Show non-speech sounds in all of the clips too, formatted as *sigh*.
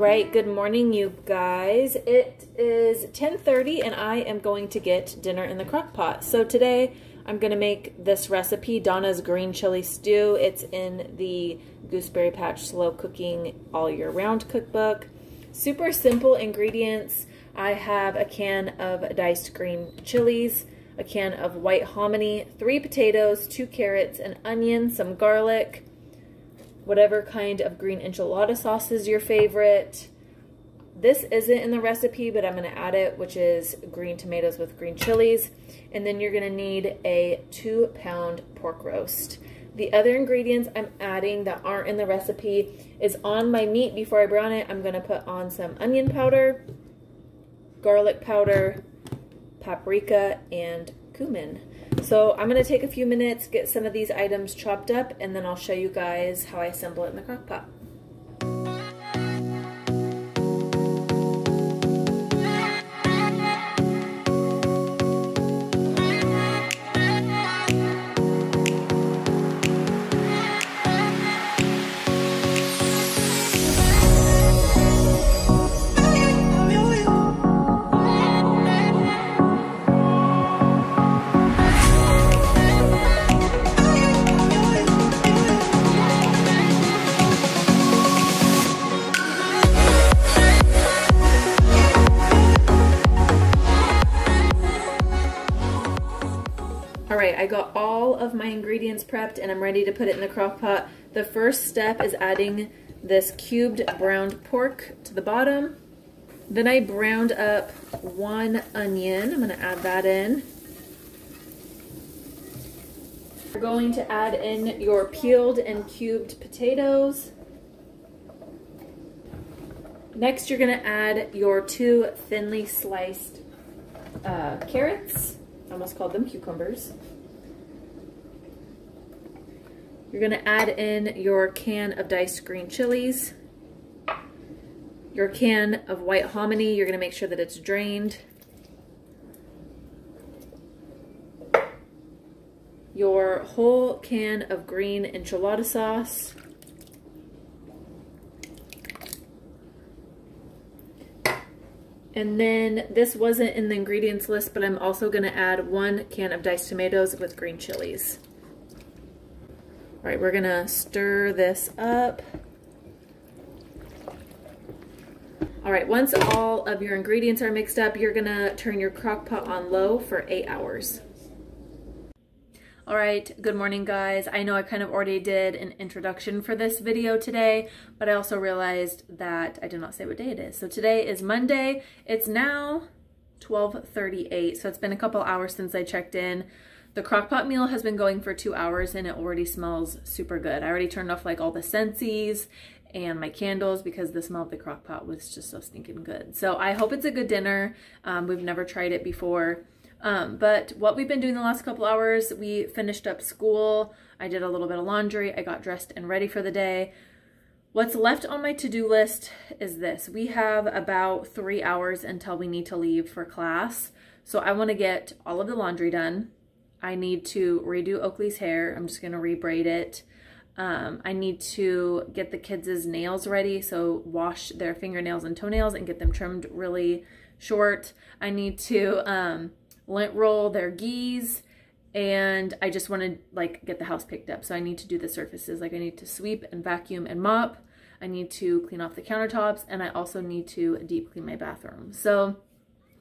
right, good morning you guys. It is 10:30 and I am going to get dinner in the crock pot. So today I'm going to make this recipe, Donna's green chili stew. It's in the Gooseberry Patch Slow Cooking All Year Round cookbook. Super simple ingredients. I have a can of diced green chilies, a can of white hominy, three potatoes, two carrots, an onion, some garlic, whatever kind of green enchilada sauce is your favorite. This isn't in the recipe, but I'm going to add it, which is green tomatoes with green chilies. And then you're going to need a two pound pork roast. The other ingredients I'm adding that aren't in the recipe is on my meat before I brown it. I'm going to put on some onion powder, garlic powder, paprika, and cumin. So I'm to take a few minutes, get some of these items chopped up, and then I'll show you guys how I assemble it in the crock pot. I got all of my ingredients prepped and I'm ready to put it in the crock pot. The first step is adding this cubed browned pork to the bottom. Then I browned up one onion. I'm gonna add that in. You're going to add in your peeled and cubed potatoes. Next, you're gonna add your two thinly sliced uh, carrots. I almost called them cucumbers. You're gonna add in your can of diced green chilies, your can of white hominy. You're gonna make sure that it's drained. Your whole can of green enchilada sauce. And then this wasn't in the ingredients list, but I'm also gonna add one can of diced tomatoes with green chilies. All right, we're gonna stir this up. All right, once all of your ingredients are mixed up, you're gonna turn your crock pot on low for eight hours. All right, good morning guys. I know I kind of already did an introduction for this video today, but I also realized that I did not say what day it is. So today is Monday. It's now 12.38, so it's been a couple hours since I checked in. The crockpot meal has been going for two hours and it already smells super good. I already turned off like all the Scentsies and my candles because the smell of the crockpot was just so stinking good. So I hope it's a good dinner. Um, we've never tried it before. Um, but what we've been doing the last couple hours, we finished up school. I did a little bit of laundry. I got dressed and ready for the day. What's left on my to-do list is this. We have about three hours until we need to leave for class. So I want to get all of the laundry done. I need to redo Oakley's hair. I'm just going to rebraid it. Um, I need to get the kids' nails ready. So wash their fingernails and toenails and get them trimmed really short. I need to um, lint roll their gis and I just want to like get the house picked up. So I need to do the surfaces. Like I need to sweep and vacuum and mop. I need to clean off the countertops and I also need to deep clean my bathroom. So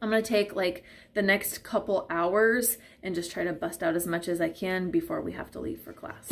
I'm going to take like the next couple hours and just try to bust out as much as I can before we have to leave for class.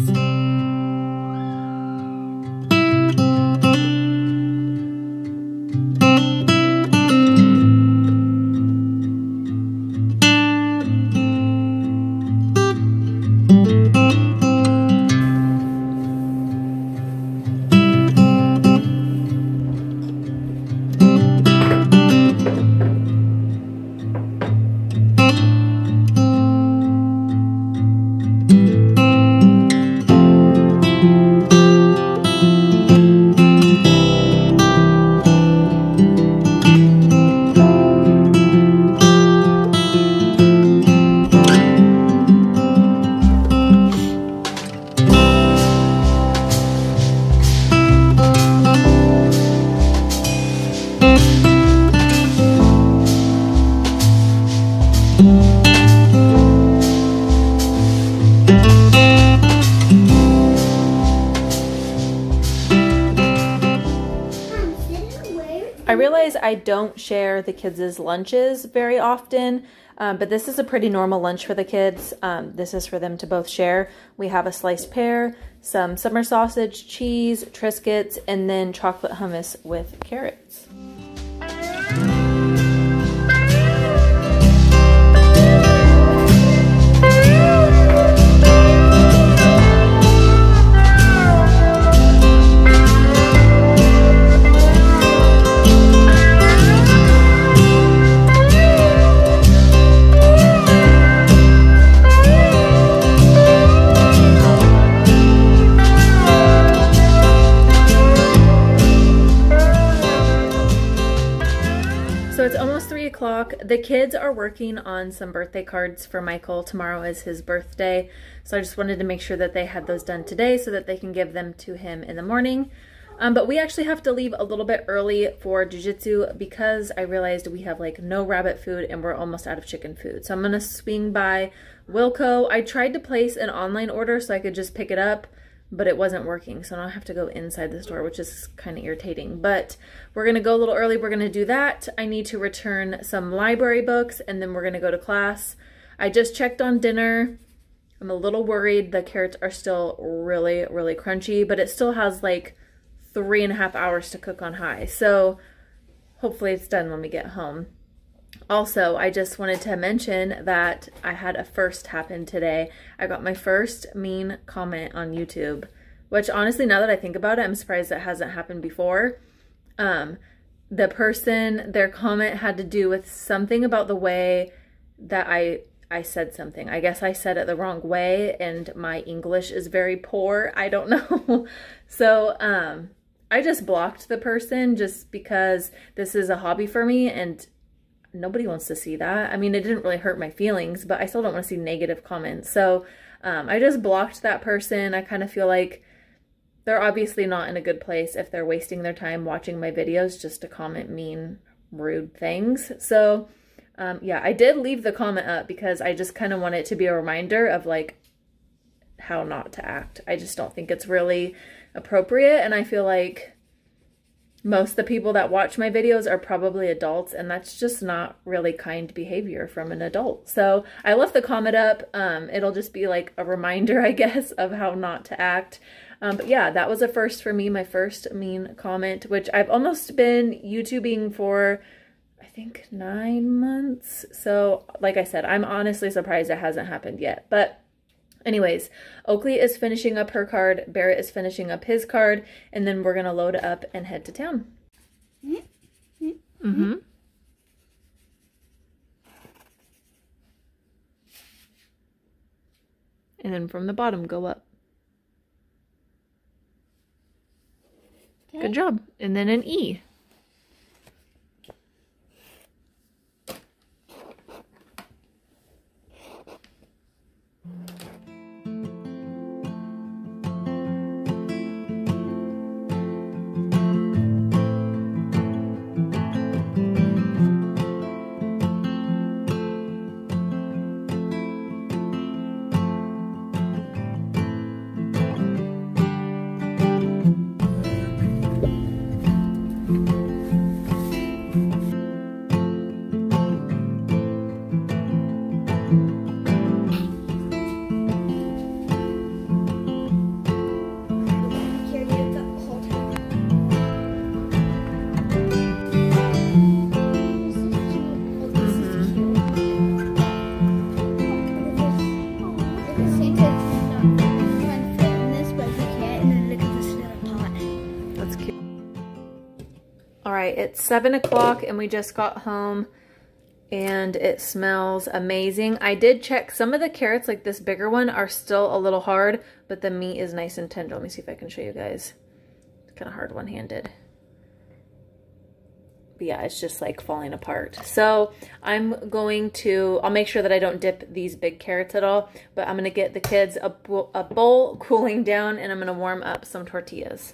Guys, I don't share the kids' lunches very often, um, but this is a pretty normal lunch for the kids. Um, this is for them to both share. We have a sliced pear, some summer sausage, cheese, Triscuits, and then chocolate hummus with carrots. The kids are working on some birthday cards for Michael. Tomorrow is his birthday. So I just wanted to make sure that they had those done today so that they can give them to him in the morning. Um, but we actually have to leave a little bit early for jujitsu because I realized we have like no rabbit food and we're almost out of chicken food. So I'm going to swing by Wilco. I tried to place an online order so I could just pick it up but it wasn't working. So now I have to go inside the store, which is kind of irritating. But we're going to go a little early. We're going to do that. I need to return some library books and then we're going to go to class. I just checked on dinner. I'm a little worried. The carrots are still really, really crunchy, but it still has like three and a half hours to cook on high. So hopefully it's done when we get home. Also, I just wanted to mention that I had a first happen today. I got my first mean comment on YouTube, which honestly, now that I think about it, I'm surprised that hasn't happened before. Um, the person, their comment had to do with something about the way that I I said something. I guess I said it the wrong way and my English is very poor. *laughs* I don't know. so, um, I just blocked the person just because this is a hobby for me and nobody wants to see that. I mean, it didn't really hurt my feelings, but I still don't want to see negative comments. So um, I just blocked that person. I kind of feel like they're obviously not in a good place if they're wasting their time watching my videos just to comment mean, rude things. So um, yeah, I did leave the comment up because I just kind of want it to be a reminder of like how not to act. I just don't think it's really appropriate. And I feel like most of the people that watch my videos are probably adults and that's just not really kind behavior from an adult. So I left the comment up. Um, it'll just be like a reminder, *laughs* I guess, of how not to act. Um, but yeah, that was a first for me, my first mean comment, which I've almost been YouTubing for, I think, nine months. So like I said, I'm honestly surprised it hasn't happened yet. But Anyways, Oakley is finishing up her card, Barrett is finishing up his card, and then we're going to load up and head to town. Mm-hmm. And then from the bottom, go up. Okay. Good job. And then an E. It's seven o'clock and we just got home and it smells amazing. I did check some of the carrots, like this bigger one, are still a little hard, but the meat is nice and tender. Let me see if I can show you guys. It's kind of hard one-handed. But yeah, it's just like falling apart. So I'm going to, I'll make sure that I don't dip these big carrots at all, but I'm going to get the kids a, a bowl *laughs* cooling down and I'm going to warm up some tortillas.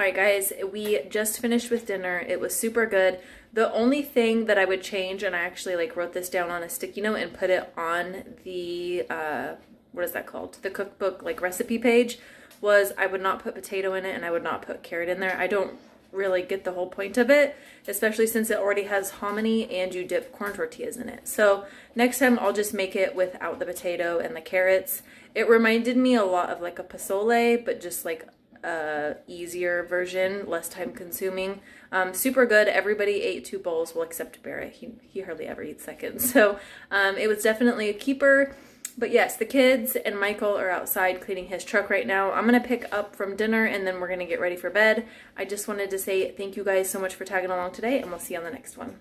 All right, guys, we just finished with dinner. It was super good. The only thing that I would change, and I actually like wrote this down on a sticky note and put it on the, uh, what is that called? The cookbook like recipe page, was I would not put potato in it and I would not put carrot in there. I don't really get the whole point of it, especially since it already has hominy and you dip corn tortillas in it. So next time I'll just make it without the potato and the carrots. It reminded me a lot of like a pozole, but just like easier version, less time consuming. Um, super good. Everybody ate two bowls, well except Barrett. He, he hardly ever eats seconds. *laughs* So um, it was definitely a keeper. But yes, the kids and Michael are outside cleaning his truck right now. I'm going to pick up from dinner and then we're going to get ready for bed. I just wanted to say thank you guys so much for tagging along today and we'll see you on the next one.